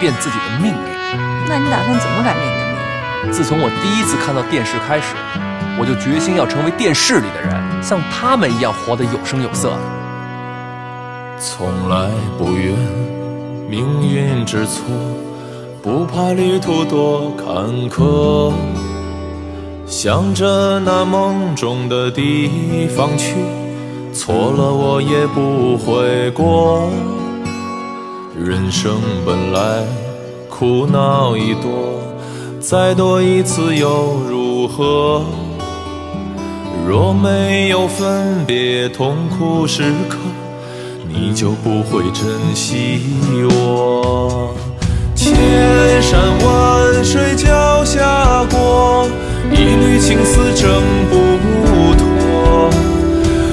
变自己的命运。那你打算怎么改变你的命运？自从我第一次看到电视开始，我就决心要成为电视里的人，像他们一样活得有声有色。从来不怨命运之错，不怕旅途多坎坷，向着那梦中的地方去，错了我也不悔过。人生本来苦恼已多，再多一次又如何？若没有分别痛苦时刻。你就不会珍惜我。千山万水脚下过，一缕情丝挣不脱。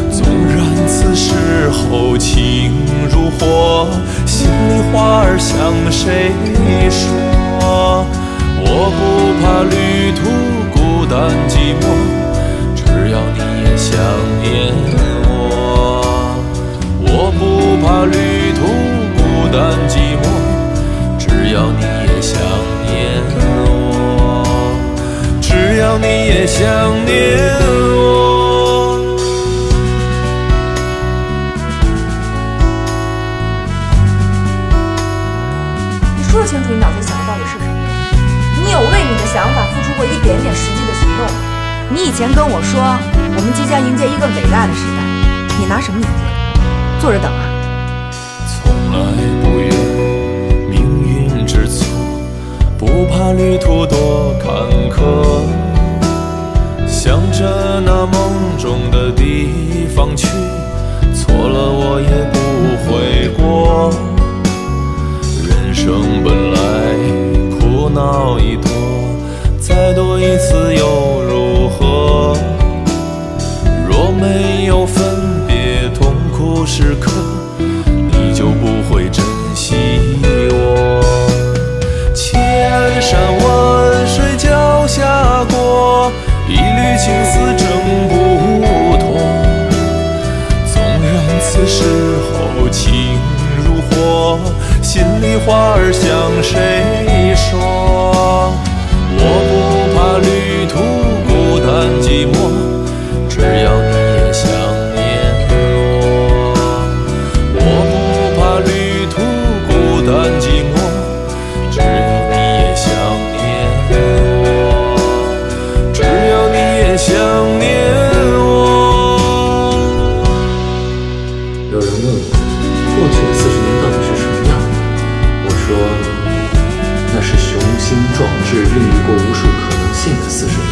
纵然此时候情如火，话儿向谁说？我不怕旅途孤单寂寞，只要你也想念我。我不怕旅途孤单寂寞，只要你也想念我，只要你也想念我。说清楚，你脑子里想的到底是什么？你有为你的想法付出过一点点实际的行动吗？你以前跟我说，我们即将迎接一个伟大的时代，你拿什么迎接？坐着等啊！从来不怨命运之错，不怕旅途多坎坷，向着那梦中的地方去，时刻，你就不会珍惜我。千山万水脚下过，一缕情丝挣不脱。纵然此时候情如火，心里话儿向谁说？我不怕旅途想念我。有人问我过去的四十年到底是什么样的？我说那是雄心壮志孕育过无数可能性的四十年。